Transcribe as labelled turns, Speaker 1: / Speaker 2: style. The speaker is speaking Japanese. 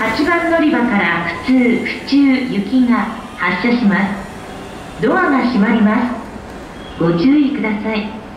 Speaker 1: 8番乗り場から普通、府中、行きが発車します。ドアが閉まります。ご注意ください。